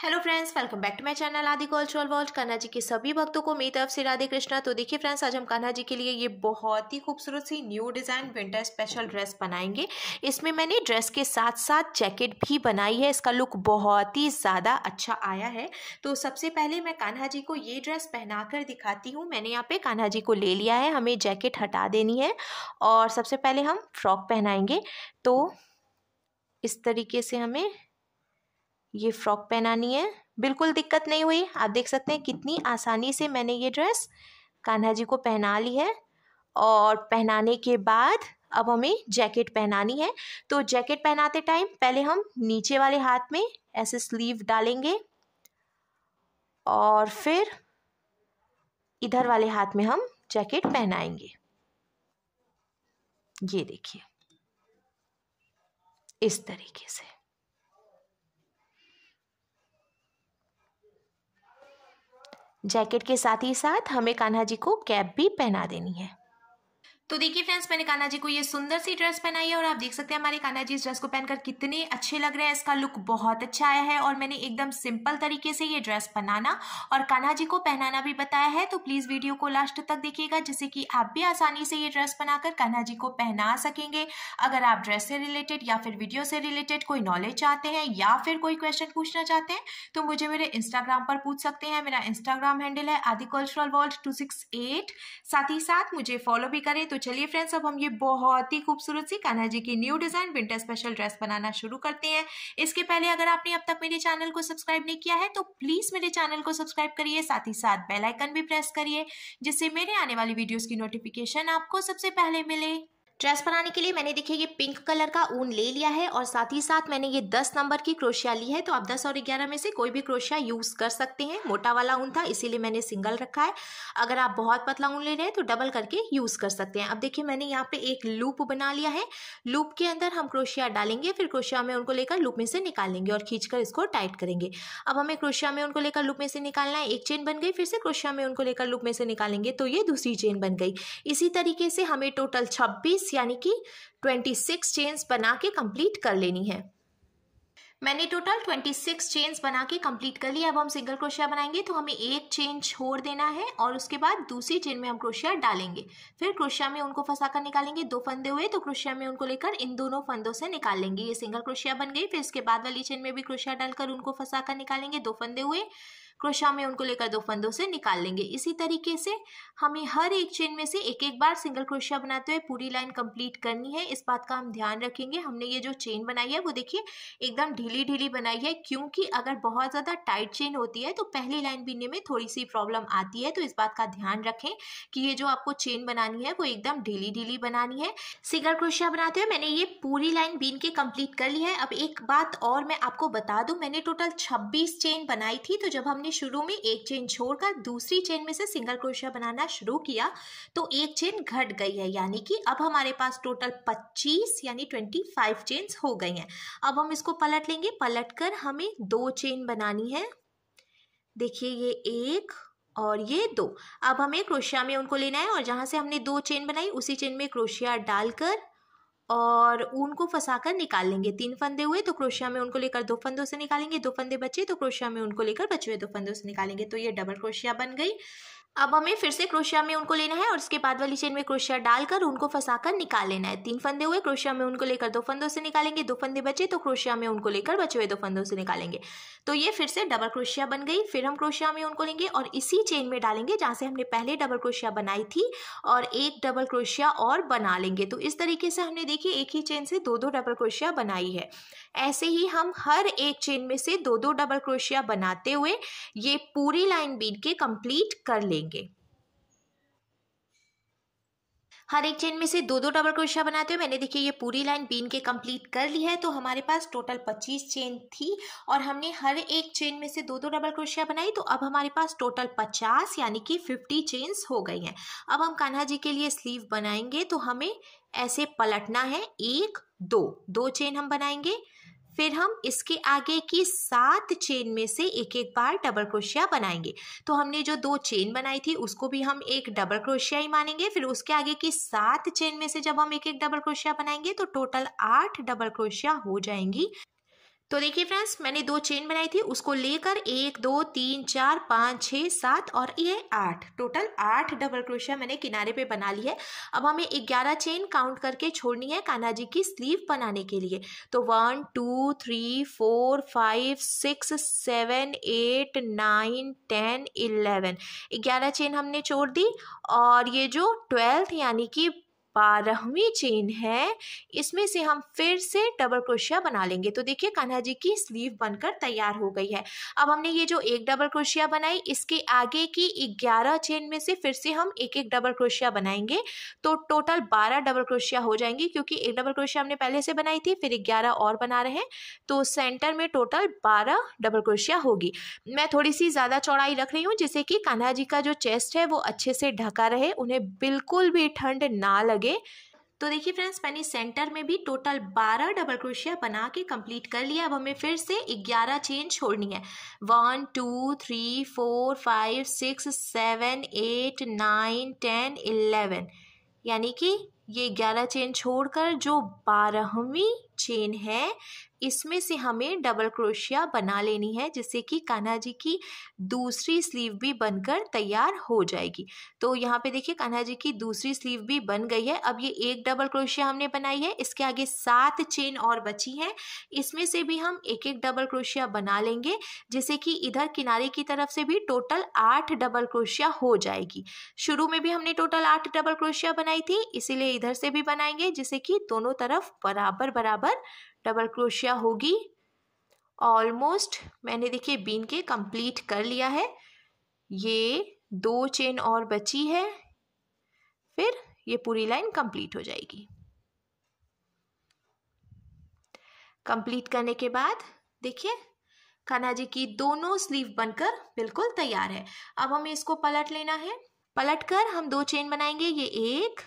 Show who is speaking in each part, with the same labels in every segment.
Speaker 1: Hello friends welcome back to my channel Aadi gold world Kanha ji के सभी भक्तों को मेरी तरफ़ से राधे कृष्णा। तो देखिए फ्रेंड्स आज हम कान्हा जी के लिए ये बहुत ही खूबसूरत सी new design winter special dress बनाएँगे। इसमें मैंने ड्रेस के साथ साथ जैकेट भी बनाई है। इसका लुक बहुत ही ज़्यादा अच्छा आया है। तो सबसे पहले मैं कान्हा जी को ये ड्रेस पहना कर दिखाती हूँ। मैंने यहाँ पे कान्हा जी को ले लिया है। हमें जैकेट हटा देनी है और सबसे पहले हम फ्रॉक पहनाएँगे। तो इस तरीके से हमें ये फ्रॉक पहनानी है। बिल्कुल दिक्कत नहीं हुई। आप देख सकते हैं कितनी आसानी से मैंने ये ड्रेस कान्हा जी को पहना ली है। और पहनाने के बाद अब हमें जैकेट पहनानी है। तो जैकेट पहनाते टाइम पहले हम नीचे वाले हाथ में ऐसे स्लीव डालेंगे। और फिर इधर वाले हाथ में हम जैकेट पहनाएँगे। ये देखिए। इस तरीके से। जैकेट के साथ ही साथ हमें कान्हा जी को कैप भी पहना देनी है। तो देखिए फ्रेंड्स मैंने कान्हा जी को ये सुंदर सी ड्रेस पहनाई है और आप देख सकते हैं हमारे कान्हा जी इस ड्रेस को पहनकर कितने अच्छे लग रहे हैं। इसका लुक बहुत अच्छा आया है और मैंने एकदम सिंपल तरीके से ये ड्रेस बनाना और कान्हा जी को पहनाना भी बताया है। तो प्लीज़ वीडियो को लास्ट तक देखिएगा जिससे कि आप भी आसानी से ये ड्रेस बनाकर कान्हा जी को पहना सकेंगे। अगर आप ड्रेस से रिलेटेड या फिर वीडियो से रिलेटेड कोई नॉलेज चाहते हैं या फिर कोई क्वेश्चन पूछना चाहते हैं तो मुझे मेरे इंस्टाग्राम पर पूछ सकते हैं। मेरा इंस्टाग्राम हैंडल है Aadi cultural world two six eight साथ ही साथ मुझे फॉलो भी करें तो चलिए फ्रेंड्स अब हम ये बहुत ही खूबसूरत सी कान्हा जी की new design winter special dress बनाना शुरू करते हैं। इसके पहले अगर आपने अब तक मेरे चैनल को सब्सक्राइब नहीं किया है तो प्लीज़ मेरे चैनल को सब्सक्राइब करिए, साथ ही साथ बेलाइकन भी प्रेस करिए, जिससे मेरे आने वाली वीडियोज़ की नोटिफिकेशन आपको सबसे पहले मिले। ड्रेस बनाने के लिए मैंने देखिए ये पिंक कलर का ऊन ले लिया है और साथ ही साथ मैंने ये दस नंबर की क्रोशिया ली है। तो आप दस और ग्यारह में से कोई भी क्रोशिया यूज़ कर सकते हैं। मोटा वाला ऊन था, इसीलिए मैंने सिंगल रखा है। अगर आप बहुत पतला ऊन ले रहे हैं तो डबल करके यूज़ कर सकते हैं। अब देखिए मैंने यहाँ पे एक लूप बना लिया है। लूप के अंदर हम क्रोशिया डालेंगे, फिर क्रोशिया में उनको लेकर लूप में से निकाल लेंगे और खींच इसको टाइट करेंगे। अब हमें क्रोशिया में उनको लेकर लूप में से निकालना है। एक चेन बन गई, फिर से क्रोशिया में उनको लेकर लूप में से निकालेंगे तो ये दूसरी चेन बन गई। इसी तरीके से हमें टोटल छब्बीस यानी कि ट्वेंटी सिक्स चेन्स बना के कंप्लीट कर लेनी है। मैंने टोटल 26 चेन्स बना के कंप्लीट कर लिया। अब हम सिंगल क्रोशिया बनाएँगे तो हमें एक चेन छोड़ देना है और उसके बाद दूसरी चेन में हम क्रोशिया डालेंगे। फिर क्रोशिया में उनको फंसा कर निकालेंगे दो फंदे हुए तो क्रोशिया में उनको लेकर इन दोनों फंदों से निकाल लेंगे। ये सिंगल क्रोशिया बन गई, फिर इसके बाद वाली चेन में भी क्रोशिया डालकर उनको फंसा कर निकालेंगे दो फंदे हुए। क्रोशा में उनको लेकर दो फंदों से निकाल लेंगे। इसी तरीके से हमें हर एक चेन में से एक एक बार सिंगल क्रोशिया बनाते हुए पूरी लाइन कंप्लीट करनी है। इस बात का हम ध्यान रखेंगे। हमने ये जो चेन बनाई है, वो देखिए एकदम ढीली ढीली बनाई है, क्योंकि अगर बहुत ज़्यादा टाइट चेन होती है तो पहली लाइन बीनने में थोड़ी सी प्रॉब्लम आती है। तो इस बात का ध्यान रखें कि ये जो आपको चेन बनानी है, वो एकदम ढीली ढीली बनानी है। सिंगल क्रोशिया बनाते हुए मैंने ये पूरी लाइन बीन के कंप्लीट कर ली है। अब एक बात और मैं आपको बता दूँ, मैंने टोटल छब्बीस चेन बनाई थी तो जब हमने शुरू में एक चेन छोड़कर दूसरी चेन में से सिंगल क्रोशिया बनाना शुरू किया तो एक चेन घट गई है। यानी कि अब हमारे पास टोटल 25 यानी 25 चेन्स हो गई हैं। अब हम इसको पलट लेंगे। पलट कर हमें दो चेन बनानी है। देखिए, ये एक और ये दो। अब हमें क्रोशिया में उनको लेना है और जहाँ से हमने दो चेन बनाई, उसी चेन में क्रोशिया डालकर और ऊन को फंसाकर निकाल लेंगे तीन फंदे हुए तो क्रोशिया में उनको लेकर दो फंदों से निकालेंगे, दो फंदे बचे तो क्रोशिया में उनको लेकर बचे हुए दो फंदों से निकालेंगे। तो ये डबल क्रोशिया बन गई। अब हमें फिर से क्रोशिया में उनको लेना है और उसके बाद वाली चेन में क्रोशिया डालकर उनको फंसाकर निकाल लेना है। तीन फंदे हुए, क्रोशिया में उनको लेकर दो फंदों से निकालेंगे, दो फंदे बचे तो क्रोशिया में उनको लेकर बचे हुए दो फंदों से निकालेंगे। तो ये फिर से डबल क्रोशिया बन गई, फिर हम क्रोशिया में उनको लेंगे और इसी चेन में डालेंगे जहाँ से हमने पहले डबल क्रोशिया बनाई थी और एक डबल क्रोशिया और बना लेंगे। तो इस तरीके से हमने देखिए एक ही चेन से दो दो डबल क्रोशिया बनाई है। ऐसे ही हम हर एक चेन में से दो दो डबल क्रोशिया बनाते हुए ये पूरी लाइन बीन के कंप्लीट कर लेंगे। हर एक चेन में से दो दो डबल क्रोशिया बनाते हुए मैंने देखिए ये पूरी लाइन बीन के कंप्लीट कर ली है तो हमारे पास टोटल पच्चीस चेन थी और हमने हर एक चेन में से दो दो डबल क्रोशिया बनाई तो अब हमारे पास टोटल पचास यानी कि फिफ्टी चेन्स हो गई हैं। अब हम कान्हा जी के लिए स्लीव बनाएँगे तो हमें ऐसे पलटना है, एक, दो दो चेन हम बनाएँगे फिर हम इसके आगे की सात चेन में से एक एक बार डबल क्रोशिया बनाएँगे। तो हमने जो दो चेन बनाई थी, उसको भी हम एक डबल क्रोशिया ही मानेंगे। फिर उसके आगे की सात चेन में से जब हम एक एक डबल क्रोशिया बनाएँगे तो टोटल आठ डबल क्रोशिया हो जाएँगी। तो देखिए फ्रेंड्स मैंने दो चेन बनाई थी, उसको लेकर एक, दो, तीन, चार, पाँच छः सात और ये आठ। टोटल आठ डबल क्रोशिया मैंने किनारे पे बना ली है। अब हमें ग्यारह चेन काउंट करके छोड़नी है कान्हा जी की स्लीव बनाने के लिए। तो one two three four five six seven eight nine ten eleven ग्यारह चेन हमने छोड़ दी और ये जो ट्वेल्थ यानी कि बारहवीं चेन है, इसमें से हम फिर से डबल क्रोशिया बना लेंगे। तो देखिए, कान्हा जी की स्लीव बनकर तैयार हो गई है। अब हमने ये जो एक डबल क्रोशिया बनाई, इसके आगे की ग्यारह चेन में से फिर से हम एक एक डबल क्रोशिया बनाएँगे। तो टोटल बारह डबल क्रोशिया हो जाएँगी, क्योंकि एक डबल क्रोशिया हमने पहले से बनाई थी, फिर ग्यारह और बना रहे हैं। तो सेंटर में टोटल बारह डबल क्रोशिया होगी। मैं थोड़ी सी ज़्यादा चौड़ाई रख रही हूँ, जिससे कि कान्हा जी का जो चेस्ट है, वो अच्छे से ढका रहे, उन्हें बिल्कुल भी ठंड ना लगे। लगे तो देखिए फ्रेंड्स मैंने सेंटर में भी टोटल 12 डबल क्रोशिया बना के कंप्लीट कर लिया अब हमें फिर से 11 चेन छोड़नी है। One two three four five six seven eight nine ten eleven यानी कि ये 11 चेन छोड़कर जो बारहवीं चेन है। इसमें से हमें डबल क्रोशिया बना लेनी है, जिससे कि कान्हा जी की दूसरी स्लीव भी बनकर तैयार हो जाएगी। तो यहाँ पे देखिए, कान्हा जी की दूसरी स्लीव भी बन गई है। अब ये एक डबल क्रोशिया हमने बनाई है। इसके आगे सात चेन और बची हैं। इसमें से भी हम एक एक डबल क्रोशिया बना लेंगे, जिससे कि इधर किनारे की तरफ़ से भी टोटल आठ डबल क्रोशिया हो जाएगी। शुरू में भी हमने टोटल आठ डबल क्रोशिया बनाई थी, इसीलिए इधर से भी बनाएँगे, जिससे कि दोनों तरफ़ बराबर बराबर डबल क्रोशिया होगी। ऑलमोस्ट मैंने देखिए बीन के कंप्लीट कर लिया है। ये दो चेन और बची है। फिर ये पूरी लाइन कंप्लीट हो जाएगी। कंप्लीट करने के बाद देखिए खाना जी की दोनों स्लीव बनकर बिल्कुल तैयार है। अब हमें इसको पलट लेना है। पलट कर हम दो चेन बनाएँगे। ये एक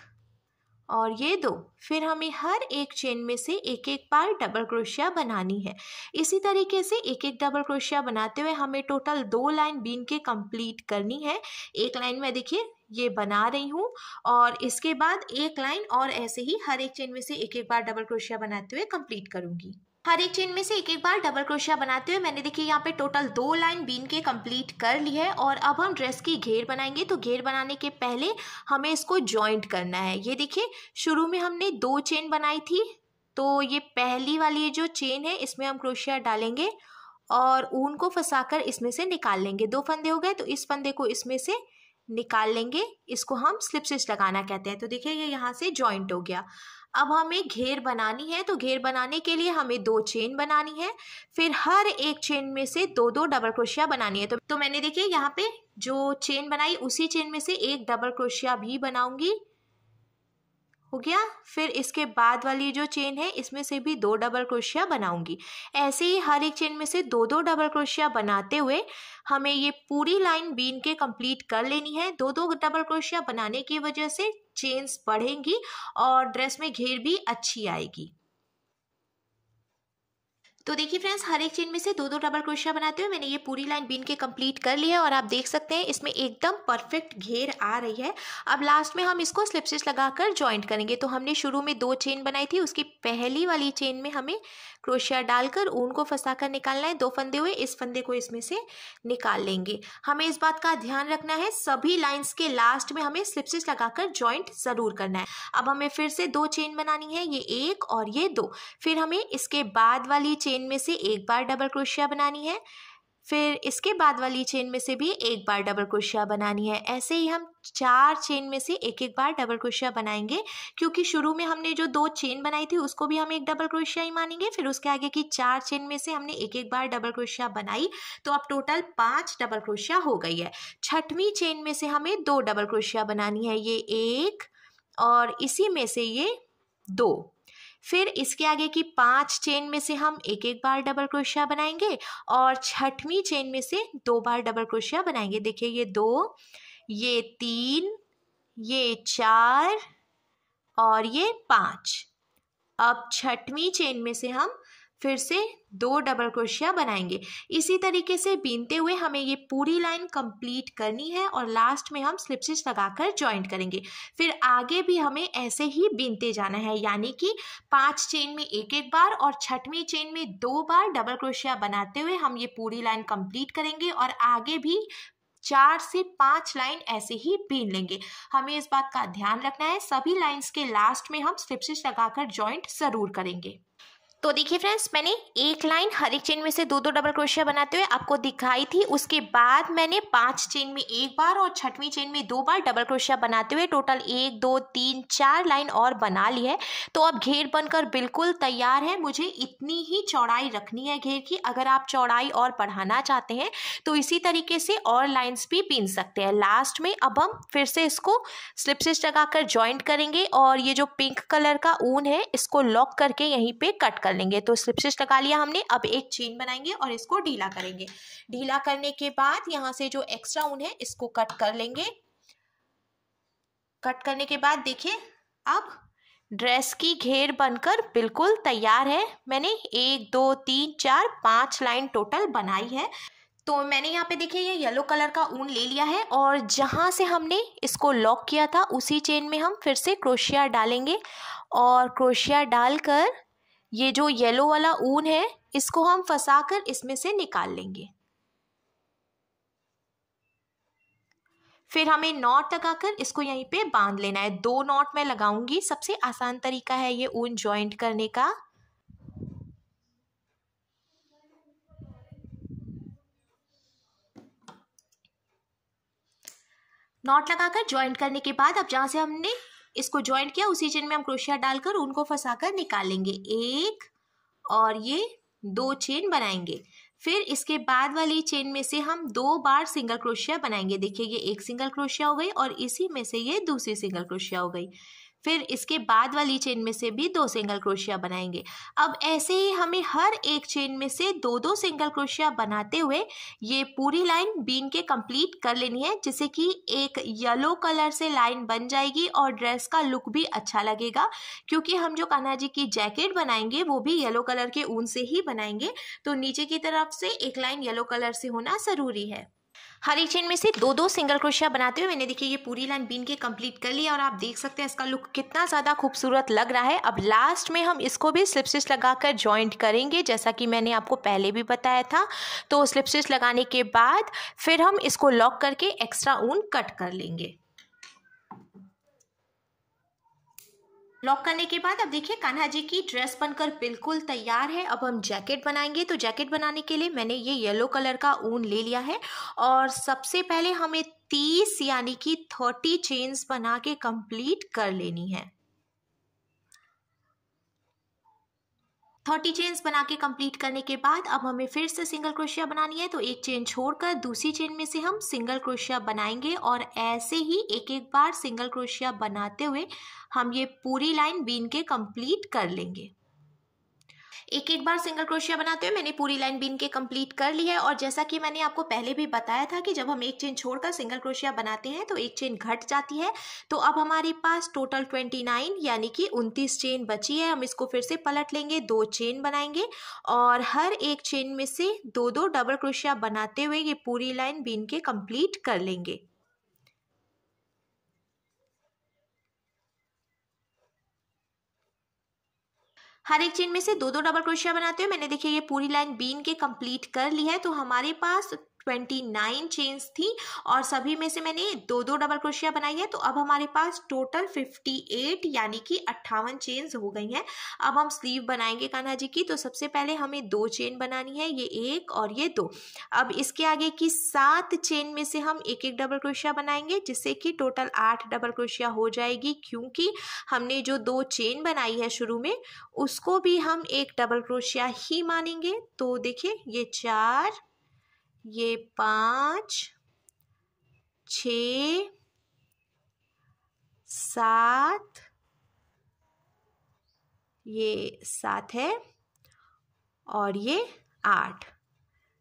Speaker 1: और ये दो, फिर हमें हर एक चेन में से एक एक बार डबल क्रोशिया बनानी है। इसी तरीके से एक एक डबल क्रोशिया बनाते हुए हमें टोटल दो लाइन बीन के कंप्लीट करनी है। एक लाइन में देखिए, ये बना रही हूँ और इसके बाद एक लाइन और ऐसे ही हर एक चेन में से एक एक बार डबल क्रोशिया बनाते हुए कंप्लीट करूँगी। हर एक चेन में से एक एक बार डबल क्रोशिया बनाते हुए मैंने देखिए यहाँ पे टोटल दो लाइन बीन के कंप्लीट कर ली है और अब हम ड्रेस की घेर बनाएँगे। तो घेर बनाने के पहले हमें इसको जॉइंट करना है। ये देखिए, शुरू में हमने दो चेन बनाई थी तो ये पहली वाली जो चेन है, इसमें हम क्रोशिया डालेंगे और ऊन को फंसाकर इसमें से निकाल लेंगे। दो फंदे हो गए तो इस फंदे को इसमें से निकाल लेंगे। इसको हम स्लिप स्टिच लगाना कहते हैं। तो देखिए, ये यहाँ से जॉइंट हो गया। अब हमें घेर बनानी है तो घेर बनाने के लिए हमें दो चेन बनानी है। फिर हर एक चेन में से दो दो डबल क्रोशिया बनानी है। तो, तो मैंने देखिए यहाँ पे जो चेन बनाई उसी चेन में से एक डबल क्रोशिया भी बनाऊँगी। हो गया। फिर इसके बाद वाली जो चेन है, इसमें से भी दो डबल क्रोशिया बनाऊँगी। ऐसे ही हर एक चेन में से दो दो डबल क्रोशिया बनाते हुए हमें ये पूरी लाइन बीन के कंप्लीट कर लेनी है। दो दो डबल क्रोशिया बनाने की वजह से चेन्स बढ़ेंगी और ड्रेस में घेर भी अच्छी आएगी। तो देखिए फ्रेंड्स हर एक चेन में से दो दो डबल क्रोशिया बनाते हुए मैंने ये पूरी लाइन बीन के कंप्लीट कर लिया है और आप देख सकते हैं इसमें एकदम परफेक्ट घेर आ रही है। अब लास्ट में हम इसको स्लिप स्टिच लगाकर ज्वाइंट करेंगे। तो हमने शुरू में दो चेन बनाई थी, उसकी पहली वाली चेन में हमें क्रोशिया डालकर ऊन को फंसाकर निकालना है। दो फंदे हुए, इस फंदे को इसमें से निकाल लेंगे। हमें इस बात का ध्यान रखना है, सभी लाइन्स के लास्ट में हमें स्लिप स्टिच लगाकर ज्वाइंट ज़रूर करना है। अब हमें फिर से दो चेन बनानी है, ये एक और ये दो। फिर हमें इसके बाद वाली चेन में से एक बार डबल क्रोशिया बनानी है। फिर इसके बाद वाली चेन में से भी एक बार डबल क्रोशिया बनानी है। ऐसे ही हम चार चेन में से एक एक बार डबल क्रोशिया बनाएँगे, क्योंकि शुरू में हमने जो दो चेन बनाई थी, उसको भी हम एक डबल क्रोशिया ही मानेंगे। फिर उसके आगे की चार चेन में से हमने एक एक बार डबल क्रोशिया बनाई तो अब टोटल पाँच डबल क्रोशिया हो गई है। छठवीं चेन में से हमें दो डबल क्रोशिया बनानी है, ये एक और इसी में से ये दो। फिर इसके आगे की पाँच चेन में से हम एक एक बार डबल क्रोशिया बनाएँगे और छठवीं चेन में से दो बार डबल क्रोशिया बनाएँगे। देखिए, ये दो, ये तीन, ये चार और ये पाँच। अब छठवीं चेन में से हम फिर से दो डबल क्रोशिया बनाएँगे। इसी तरीके से बीनते हुए हमें ये पूरी लाइन कंप्लीट करनी है और लास्ट में हम स्लिप स्टिच लगाकर ज्वाइंट करेंगे। फिर आगे भी हमें ऐसे ही बीनते जाना है, यानी कि पाँच चेन में एक एक बार और छठवीं चेन में दो बार डबल क्रोशिया बनाते हुए हम ये पूरी लाइन कंप्लीट करेंगे और आगे भी चार से पाँच लाइन ऐसे ही बीन लेंगे। हमें इस बात का ध्यान रखना है, सभी लाइंस के लास्ट में हम स्लिप स्टिच लगाकर ज्वाइंट ज़रूर करेंगे। तो देखिए फ्रेंड्स मैंने एक लाइन हर एक चेन में से दो दो डबल क्रोशिया बनाते हुए आपको दिखाई थी। उसके बाद मैंने पाँच चेन में एक बार और छठवीं चेन में दो बार डबल क्रोशिया बनाते हुए टोटल एक, दो, तीन, चार लाइन और बना ली है। तो अब घेर बनकर बिल्कुल तैयार है। मुझे इतनी ही चौड़ाई रखनी है घेर की। अगर आप चौड़ाई और बढ़ाना चाहते हैं तो इसी तरीके से और लाइन्स भी बीन सकते हैं। लास्ट में अब हम फिर से इसको स्लिप स्टिच लगाकर ज्वाइंट करेंगे और ये जो पिंक कलर का ऊन है, इसको लॉक करके यहीं पे कट कर लेंगे। तो स्लिप स्टिच लगा लिया हमने, अब एक चेन बनाएँगे और इसको ढीला करेंगे। ढीला करने के बाद यहाँ से जो एक्स्ट्रा ऊन है, इसको कट कर लेंगे। कट करने के बाद देखिए, अब ड्रेस की घेर बनकर बिल्कुल तैयार है। मैंने एक, दो, तीन, चार, पाँच लाइन टोटल बनाई है। तो मैंने यहाँ पे देखिए, ये येलो कलर का ऊन ले लिया है और जहाँ से हमने इसको लॉक किया था, उसी चेन में हम फिर से क्रोशिया डालेंगे और क्रोशिया डालकर ये जो येलो वाला ऊन है, इसको हम फंसा कर इसमें से निकाल लेंगे। फिर हमें नॉट लगाकर इसको यहीं पे बाँध लेना है। दो नॉट मैं लगाऊँगी। सबसे आसान तरीका है ये ऊन जॉइंट करने का। नॉट लगाकर ज्वाइंट करने के बाद अब जहाँ से हमने इसको ज्वाइंट किया, उसी चेन में हम क्रोशिया डालकर उनको फंसाकर निकालेंगे। एक और ये दो चेन बनाएँगे। फिर इसके बाद वाली चेन में से हम दो बार सिंगल क्रोशिया बनाएँगे। देखिए, ये एक सिंगल क्रोशिया हो गई और इसी में से ये दूसरी सिंगल क्रोशिया हो गई। फिर इसके बाद वाली चेन में से भी दो सिंगल क्रोशिया बनाएँगे। अब ऐसे ही हमें हर एक चेन में से दो दो सिंगल क्रोशिया बनाते हुए ये पूरी लाइन बीन के कंप्लीट कर लेनी है, जिससे कि एक येलो कलर से लाइन बन जाएगी और ड्रेस का लुक भी अच्छा लगेगा। क्योंकि हम जो कान्हा जी की जैकेट बनाएँगे, वो भी येलो कलर के ऊन से ही बनाएँगे। तो नीचे की तरफ़ से एक लाइन येलो कलर से होना ज़रूरी है। हर एक चेन में से दो दो सिंगल क्रोशिया बनाते हुए मैंने देखिए ये पूरी लाइन बीन के कंप्लीट कर लिया और आप देख सकते हैं इसका लुक कितना ज़्यादा खूबसूरत लग रहा है। अब लास्ट में हम इसको भी स्लिप स्टिच लगाकर जॉइंट करेंगे, जैसा कि मैंने आपको पहले भी बताया था। तो स्लिप स्टिच लगाने के बाद फिर हम इसको लॉक करके एक्स्ट्रा ऊन कट कर लेंगे। लॉक करने के बाद अब देखिए, कान्हा जी की ड्रेस बनकर बिल्कुल तैयार है। अब हम जैकेट बनाएँगे। तो जैकेट बनाने के लिए मैंने ये येलो कलर का ऊन ले लिया है। और सबसे पहले हमें तीस यानी कि थर्टी चेन्स बना के कंप्लीट कर लेनी है। थर्टी चेन्स बना के कंप्लीट करने के बाद अब हमें फिर से सिंगल क्रोशिया बनानी है तो एक चेन छोड़कर दूसरी चेन में से हम सिंगल क्रोशिया बनाएँगे और ऐसे ही एक एक बार सिंगल क्रोशिया बनाते हुए हम ये पूरी लाइन बीन के कंप्लीट कर लेंगे। एक एक बार सिंगल क्रोशिया बनाते हुए मैंने पूरी लाइन बीन के कंप्लीट कर ली है और जैसा कि मैंने आपको पहले भी बताया था कि जब हम एक चेन छोड़कर सिंगल क्रोशिया बनाते हैं तो एक चेन घट जाती है। तो अब हमारे पास टोटल ट्वेंटी नाइन यानी कि उनतीस चेन बची है। हम इसको फिर से पलट लेंगे, दो चेन बनाएँगे और हर एक चेन में से दो दो डबल क्रोशिया बनाते हुए ये पूरी लाइन बीन के कंप्लीट कर लेंगे। हर एक चेन में से दो दो डबल क्रोशिया बनाते हुए मैंने देखिए ये पूरी लाइन बीन के कंप्लीट कर ली है। तो हमारे पास ट्वेंटी नाइन चेन्स थी और सभी में से मैंने दो दो डबल क्रोशिया बनाई है। तो अब हमारे पास टोटल फिफ्टी एट यानी कि अट्ठावन चेन्स हो गई हैं। अब हम स्लीव बनाएँगे कान्हा जी की। तो सबसे पहले हमें दो चेन बनानी है, ये एक और ये दो। अब इसके आगे की सात चेन में से हम एक एक डबल क्रोशिया बनाएँगे, जिससे कि टोटल आठ डबल क्रोशिया हो जाएगी। क्योंकि हमने जो दो चेन बनाई है शुरू में, उसको भी हम एक डबल क्रोशिया ही मानेंगे। तो देखिए, ये चार ये पाँच, छ, सात, ये सात है और ये आठ।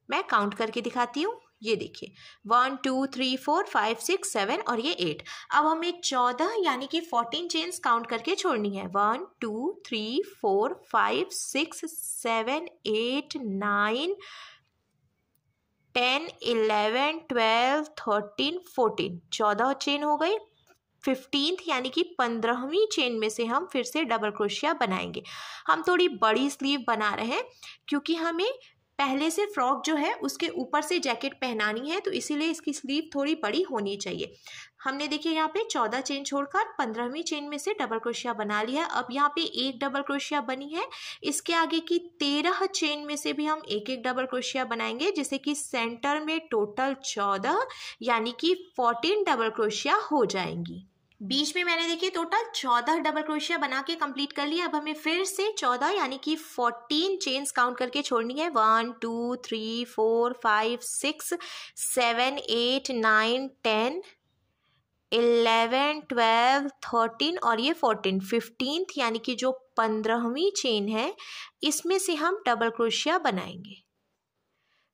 Speaker 1: मैं काउंट करके दिखाती हूँ। ये देखिए one two three four five six seven और ये एट अब हमें चौदह यानी कि फोर्टीन चेन्स काउंट करके छोड़नी है। One two three four five six seven eight nine ten, eleven, twelve, thirteen, fourteen. चौदह चेन हो गई फिफ्टींथ, यानी कि पंद्रहवीं चेन में से हम फिर से डबल क्रोशिया बनाएँगे। हम थोड़ी बड़ी स्लीव बना रहे हैं, क्योंकि हमें पहले से फ्रॉक जो है, उसके ऊपर से जैकेट पहनानी है तो इसीलिए इसकी स्लीव थोड़ी बड़ी होनी चाहिए। हमने देखिए यहाँ पे चौदह चेन छोड़कर पंद्रहवीं चेन में से डबल क्रोशिया बना लिया अब यहाँ पे एक डबल क्रोशिया बनी है। इसके आगे की तेरह चेन में से भी हम एक एक डबल क्रोशिया बनाएँगे जिससे कि सेंटर में टोटल चौदह, यानी कि फोर्टीन डबल क्रोशिया हो जाएँगी। बीच में मैंने देखिए टोटल चौदह डबल क्रोशिया बना के कंप्लीट कर लिया। अब हमें फिर से चौदह, यानी कि फोर्टीन चेन्स काउंट करके छोड़नी है। One two three four five six seven eight nine ten eleven, twelve, thirteen और ये फोर्टीन फिफ्टींथ यानी कि जो पंद्रहवीं चेन है, इसमें से हम डबल क्रोशिया बनाएँगे।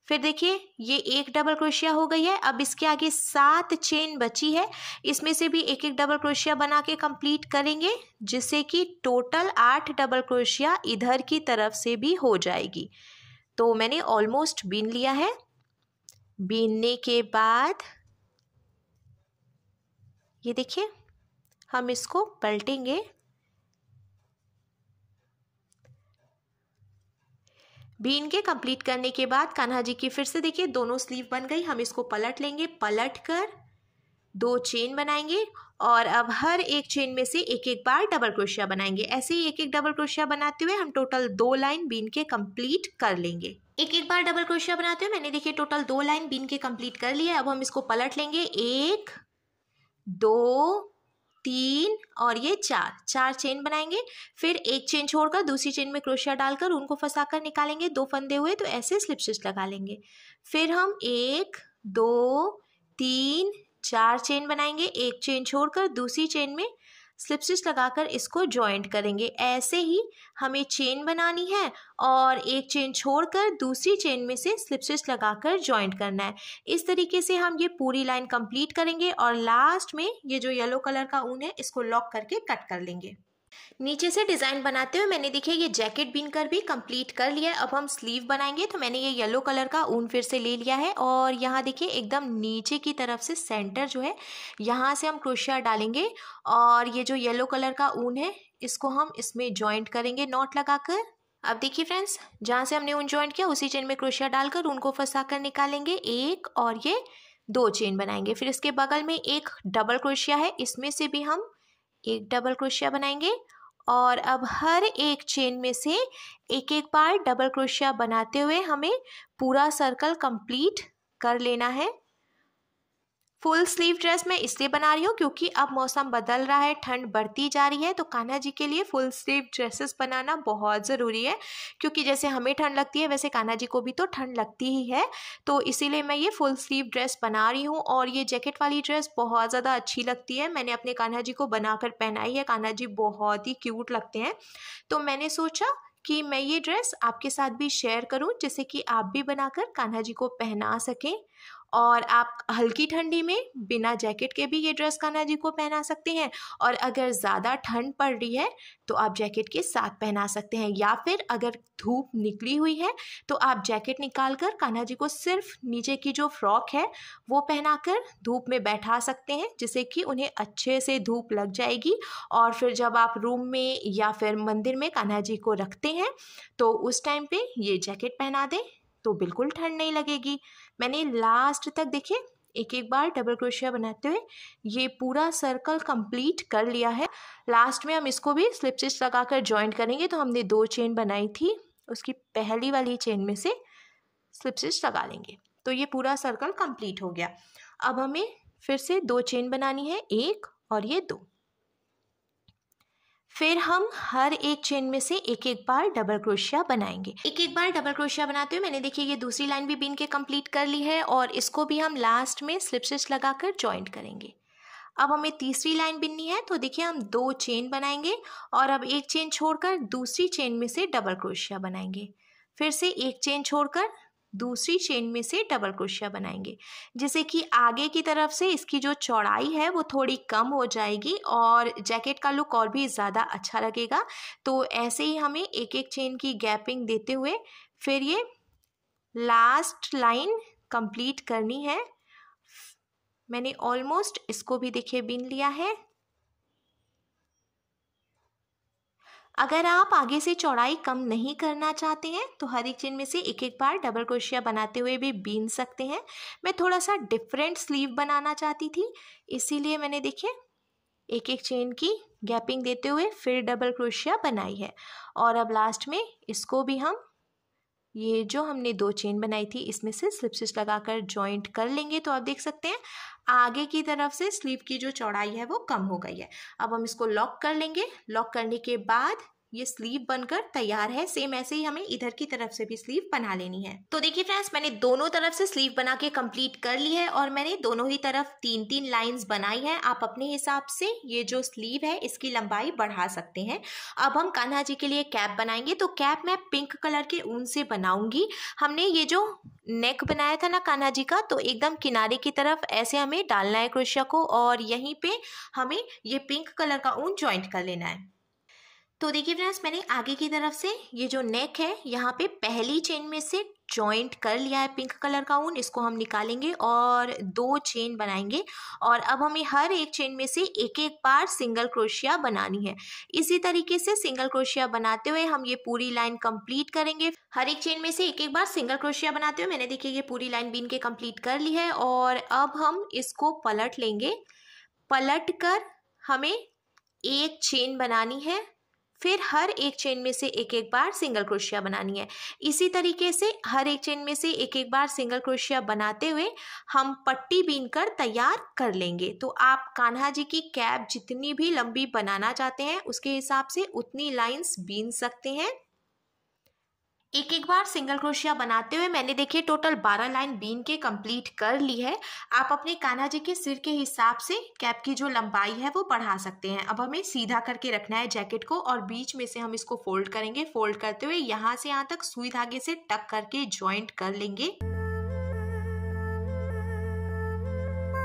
Speaker 1: फिर देखिए, ये एक डबल क्रोशिया हो गई है, अब इसके आगे सात चेन बची है, इसमें से भी एक एक डबल क्रोशिया बना के कंप्लीट करेंगे, जिससे कि टोटल आठ डबल क्रोशिया इधर की तरफ़ से भी हो जाएगी। तो मैंने ऑलमोस्ट बीन लिया है। बीनने के बाद ये देखिए, हम इसको पलटेंगे। बीन के कंप्लीट करने के बाद कान्हा जी की फिर से देखिए दोनों स्लीव बन गई, हम इसको पलट लेंगे। पलट कर दो चेन बनाएँगे और अब हर एक चेन में से एक एक बार डबल क्रोशिया बनाएँगे। ऐसे ही एक एक डबल क्रोशिया बनाते हुए हम टोटल दो लाइन बीन के कंप्लीट कर लेंगे। एक एक बार डबल क्रोशिया बनाते हुए मैंने देखिए टोटल दो लाइन बीन के कंप्लीट कर लिया अब हम इसको पलट लेंगे। एक दो, तीन और ये चार। चार चेन बनाएँगे, फिर एक चेन छोड़कर दूसरी चेन में क्रोशिया डालकर उनको फंसाकर निकालेंगे, दो फंदे हुए तो ऐसे स्लिप स्टिच लगा लेंगे। फिर हम एक, दो, तीन, चार चेन बनाएँगे, एक चेन छोड़कर दूसरी चेन में स्लिप स्टिच लगाकर इसको ज्वाइंट करेंगे। ऐसे ही हमें चेन बनानी है और एक चेन छोड़कर दूसरी चेन में से स्लिप स्टिच लगाकर जॉइंट करना है। इस तरीके से हम ये पूरी लाइन कंप्लीट करेंगे और लास्ट में ये जो येलो कलर का ऊन है, इसको लॉक करके कट कर लेंगे। नीचे से डिज़ाइन बनाते हुए मैंने देखिए ये जैकेट बीन कर भी कंप्लीट कर लिया है। अब हम स्लीव बनाएँगे तो मैंने ये येलो कलर का ऊन फिर से ले लिया है और यहाँ देखिए एकदम नीचे की तरफ़ से सेंटर जो है, यहाँ से हम क्रोशिया डालेंगे और ये जो येलो कलर का ऊन है, इसको हम इसमें ज्वाइंट करेंगे नॉट लगाकर। अब देखिए फ्रेंड्स जहाँ से हमने ऊन ज्वाइंट किया, उसी चेन में क्रोशिया डालकर उनको फंसा कर निकालेंगे एक और ये दो चेन बनाएँगे। फिर इसके बगल में एक डबल क्रोशिया है, इसमें से भी हम एक डबल क्रोशिया बनाएँगे और अब हर एक चेन में से एक एक बार डबल क्रोशिया बनाते हुए हमें पूरा सर्कल कंप्लीट कर लेना है। फुल स्लीव ड्रेस मैं इसलिए बना रही हूँ क्योंकि अब मौसम बदल रहा है, ठंड बढ़ती जा रही है तो कान्हा जी के लिए फुल स्लीव ड्रेसेस बनाना बहुत ज़रूरी है। क्योंकि जैसे हमें ठंड लगती है, वैसे कान्हा जी को भी तो ठंड लगती ही है तो इसीलिए मैं ये फुल स्लीव ड्रेस बना रही हूँ और ये जैकेट वाली ड्रेस बहुत ज़्यादा अच्छी लगती है। मैंने अपने कान्हा जी को बनाकर पहनाई है, कान्हा जी बहुत ही क्यूट लगते हैं। तो मैंने सोचा कि मैं ये ड्रेस आपके साथ भी शेयर करूँ, जिससे कि आप भी बनाकर कान्हा जी को पहना सकें। और आप हल्की ठंडी में बिना जैकेट के भी ये ड्रेस कान्हा जी को पहना सकते हैं। और अगर ज़्यादा ठंड पड़ रही है तो आप जैकेट के साथ पहना सकते हैं। या फिर अगर धूप निकली हुई है तो आप जैकेट निकाल कर कान्हा जी को सिर्फ़ नीचे की जो फ्रॉक है, वो पहनाकर धूप में बैठा सकते हैं, जिससे कि उन्हें अच्छे से धूप लग जाएगी। और फिर जब आप रूम में या फिर मंदिर में कान्हा जी को रखते हैं तो उस टाइम पे ये जैकेट पहना दें तो बिल्कुल ठंड नहीं लगेगी। मैंने लास्ट तक देखिए एक एक बार डबल क्रोशिया बनाते हुए, ये पूरा सर्कल कंप्लीट कर लिया है। लास्ट में हम इसको भी स्लिप स्टिच लगाकर ज्वाइंट करेंगे तो हमने दो चेन बनाई थी, उसकी पहली वाली चेन में से स्लिप स्टिच लगा लेंगे। तो ये पूरा सर्कल कंप्लीट हो गया। अब हमें फिर से दो चेन बनानी है, एक और ये दो। फिर हम हर एक चेन में से एक एक बार डबल क्रोशिया बनाएँगे। एक एक बार डबल क्रोशिया बनाते हुए मैंने देखिए ये दूसरी लाइन भी बीन के कंप्लीट कर ली है और इसको भी हम लास्ट में स्लिप स्टिच लगाकर ज्वाइंट करेंगे। अब हमें तीसरी लाइन बिननी है तो देखिए हम दो चेन बनाएँगे और अब एक चेन छोड़कर दूसरी चेन में से डबल क्रोशिया बनाएँगे। फिर से एक चेन छोड़कर दूसरी चेन में से डबल क्रोशिया बनाएँगे। जिससे कि आगे की तरफ़ से इसकी जो चौड़ाई है, वो थोड़ी कम हो जाएगी और जैकेट का लुक और भी ज़्यादा अच्छा लगेगा। तो ऐसे ही हमें एक एक चेन की गैपिंग देते हुए फिर ये लास्ट लाइन कंप्लीट करनी है। मैंने ऑलमोस्ट इसको भी देखिए, बिन लिया है। अगर आप आगे से चौड़ाई कम नहीं करना चाहते हैं तो हर एक चेन में से एक एक बार डबल क्रोशिया बनाते हुए भी बीन सकते हैं। मैं थोड़ा सा डिफरेंट स्लीव बनाना चाहती थी, इसीलिए मैंने देखिए एक एक चेन की गैपिंग देते हुए फिर डबल क्रोशिया बनाई है। और अब लास्ट में इसको भी हम, ये जो हमने दो चेन बनाई थी, इसमें से स्लिप स्टिच लगाकर जॉइंट कर लेंगे तो आप देख सकते हैं आगे की तरफ़ से स्लीव की जो चौड़ाई है वो कम हो गई है। अब हम इसको लॉक कर लेंगे। लॉक करने के बाद ये स्लीव बनकर तैयार है सेम ऐसे ही हमें इधर की तरफ़ से भी स्लीव बना लेनी है। तो देखिए फ्रेंड्स मैंने दोनों तरफ़ से स्लीव बना के कंप्लीट कर ली है और मैंने दोनों ही तरफ़ तीन तीन लाइंस बनाई है। आप अपने हिसाब से ये जो स्लीव है, इसकी लंबाई बढ़ा सकते हैं। अब हम कान्हा जी के लिए कैप बनाएँगे तो कैप मैं पिंक कलर के ऊन से बनाऊँगी। हमने ये जो नेक बनाया था ना कान्हा जी का तो एकदम किनारे की तरफ़ ऐसे हमें डालना है क्रोशिया को और यहीं पे हमें ये पिंक कलर का ऊन ज्वाइंट कर लेना है। तो देखिए फ्रेंड्स मैंने आगे की तरफ़ से ये जो नेक है, यहाँ पे पहली चेन में से जॉइंट कर लिया है पिंक कलर का ऊन इसको हम निकालेंगे और दो चेन बनाएँगे और अब हमें हर एक चेन में से एक एक बार सिंगल क्रोशिया बनानी है। इसी तरीके से सिंगल क्रोशिया बनाते हुए हम ये पूरी लाइन कंप्लीट करेंगे। हर एक चेन में से एक एक बार सिंगल क्रोशिया बनाते हुए मैंने देखिए ये पूरी लाइन बीन के कंप्लीट कर ली है और अब हम इसको पलट लेंगे। पलट कर हमें एक चेन बनानी है। फिर हर एक चेन में से एक एक बार सिंगल क्रोशिया बनानी है। इसी तरीके से हर एक चेन में से एक एक बार सिंगल क्रोशिया बनाते हुए हम पट्टी बीन कर तैयार कर लेंगे। तो आप कान्हा जी की कैप जितनी भी लंबी बनाना चाहते हैं, उसके हिसाब से उतनी लाइंस बीन सकते हैं। एक एक बार सिंगल क्रोशिया बनाते हुए मैंने देखिए टोटल बारह लाइन बीन के कंप्लीट कर ली है। आप अपने कान्हा जी के सिर के हिसाब से कैप की जो लंबाई है वो बढ़ा सकते हैं। अब हमें सीधा करके रखना है जैकेट को और बीच में से हम इसको फोल्ड करेंगे। फोल्ड करते हुए यहाँ से यहाँ तक सुई धागे से टक करके ज्वाइंट कर लेंगे।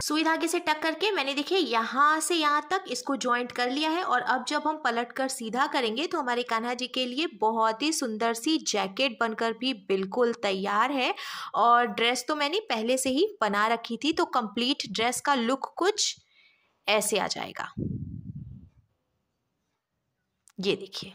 Speaker 1: सुई धागे से टक करके मैंने देखिए यहाँ से यहाँ तक इसको ज्वाइंट कर लिया है और अब जब हम पलट कर सीधा करेंगे तो हमारे कान्हा जी के लिए बहुत ही सुंदर सी जैकेट बनकर भी बिल्कुल तैयार है। और ड्रेस तो मैंने पहले से ही बना रखी थी तो कंप्लीट ड्रेस का लुक कुछ ऐसे आ जाएगा। ये देखिए।